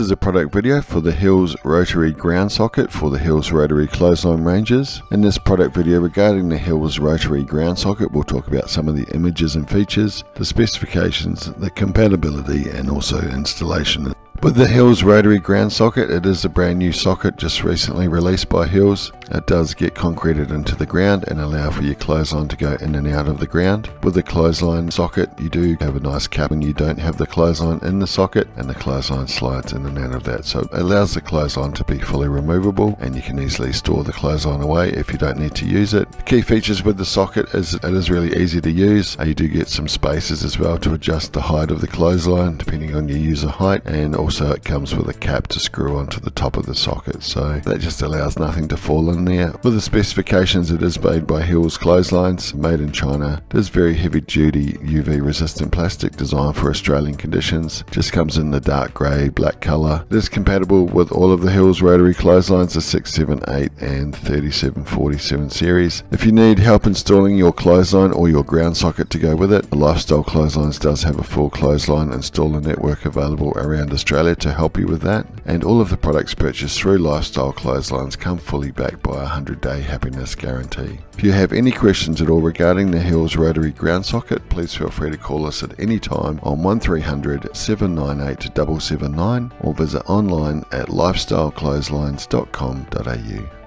is a product video for the Hills rotary ground socket for the Hills rotary clothesline ranges. In this product video regarding the Hills rotary ground socket, we'll talk about some of the images and features, the specifications, the compatibility, and also installation. With the Hills rotary ground socket, it is a brand new socket just recently released by Hills. It does get concreted into the ground and allow for your clothesline to go in and out of the ground. With the clothesline socket, you do have a nice cap and you don't have the clothesline in the socket and the clothesline slides in and out of that. So it allows the clothesline to be fully removable and you can easily store the clothesline away if you don't need to use it. The key features with the socket is it is really easy to use. Uh, you do get some spaces as well to adjust the height of the clothesline depending on your user height and also also it comes with a cap to screw onto the top of the socket so that just allows nothing to fall in there. With the specifications it is made by Hills Clotheslines, made in China. It is very heavy duty UV resistant plastic designed for Australian conditions. Just comes in the dark grey black colour. It is compatible with all of the Hills rotary clotheslines the 6, 7, 8 and 3747 series. If you need help installing your clothesline or your ground socket to go with it, Lifestyle Clotheslines does have a full clothesline installer network available around Australia Australia to help you with that. And all of the products purchased through Lifestyle Clotheslines come fully backed by a 100 day happiness guarantee. If you have any questions at all regarding the Hills Rotary ground socket, please feel free to call us at any time on 1300 798 779 or visit online at lifestyleclotheslines.com.au.